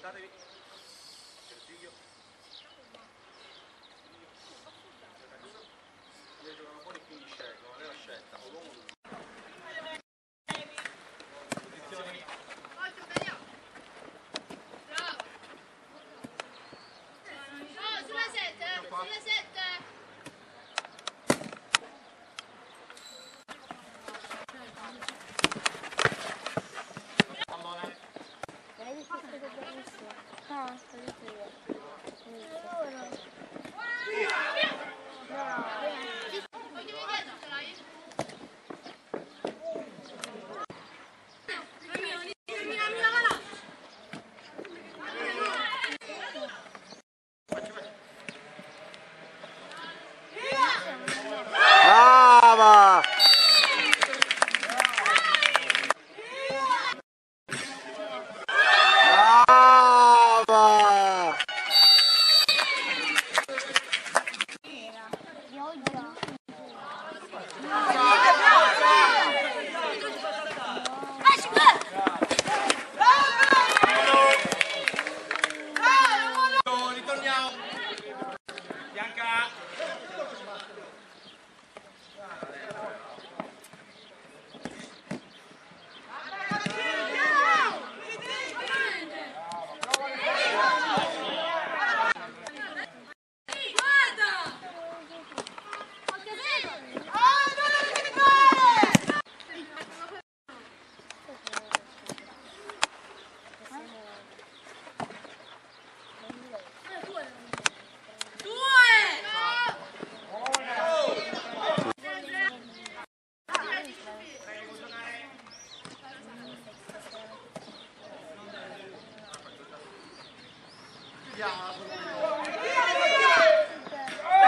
комментарий.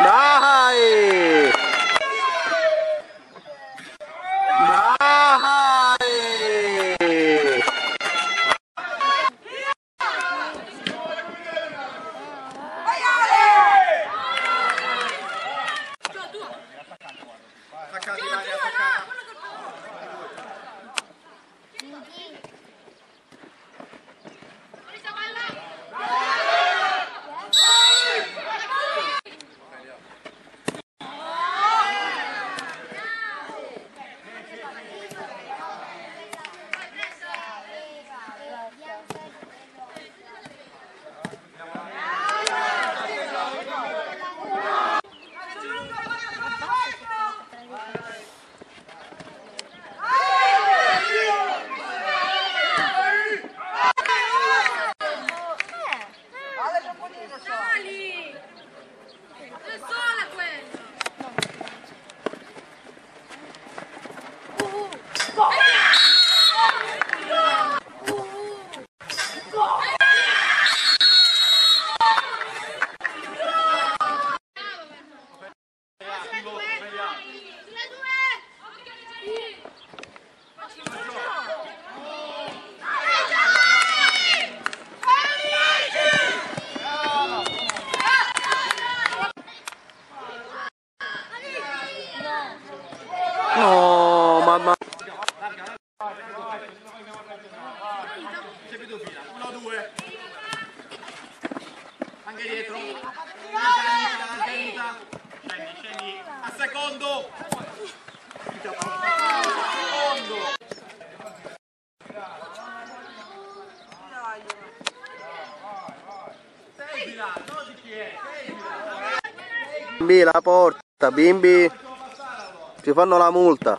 Nah. 那里？dietro. Scendi, scendi. A secondo. A secondo. Bimbi la porta, bimbi, ci fanno la multa.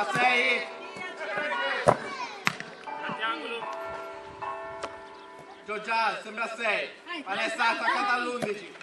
A 6. Giorgia, sembra 6. Vanessa attaccata all'11.